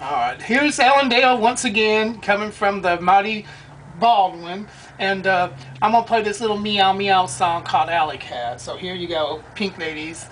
Alright, here's Allendale once again, coming from the mighty Baldwin. And uh, I'm going to play this little meow meow song called Alley Cat. So here you go, Pink Ladies.